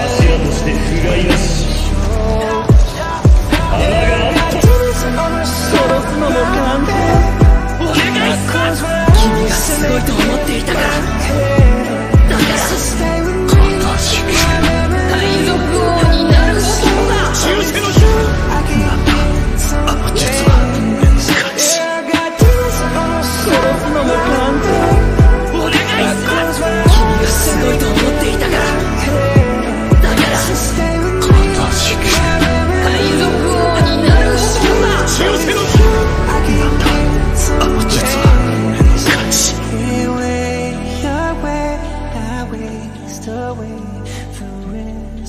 柱として不甲斐なし。穴があった。殺すのも簡単君がすごいと思う the wind.